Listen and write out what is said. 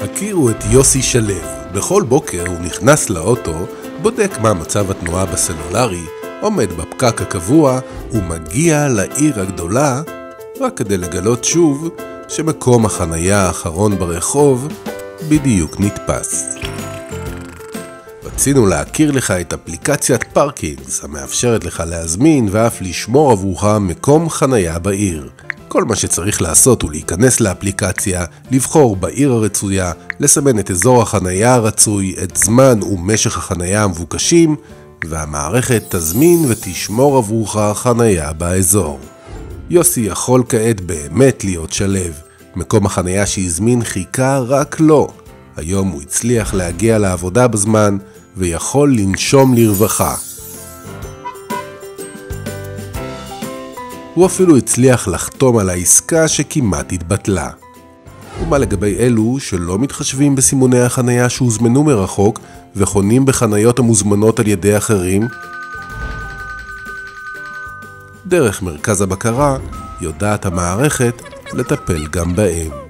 הכירו את יוסי שלו. בכל בוקר הוא נכנס לאוטו, בודק מה מצב התנועה בסלולרי, עומד בפקק הקבוע ומגיע לעיר הגדולה, רק כדי לגלות שוב שמקום החנייה האחרון ברחוב בדיוק נתפס. רצינו להכיר לך את אפליקציית פארקינגס, המאפשרת לך להזמין ואף לשמור עבורך מקום חנייה בעיר. כל מה שצריך לעשות הוא להיכנס לאפליקציה, לבחור בעיר הרצויה, לסמן את אזור החנייה הרצוי, את זמן ומשך החנייה המבוקשים, והמערכת תזמין ותשמור עבורך חנייה באזור. יוסי יכול כעת באמת להיות שלו. מקום החנייה שהזמין חיכה רק לו. היום הוא הצליח להגיע לעבודה בזמן ויכול לנשום לרווחה. הוא אפילו הצליח לחתום על העסקה שכמעט התבטלה. ומה לגבי אלו שלא מתחשבים בסימוני החנייה שהוזמנו מרחוק וחונים בחניות המוזמנות על ידי אחרים? דרך מרכז הבקרה יודעת המערכת לטפל גם בהם.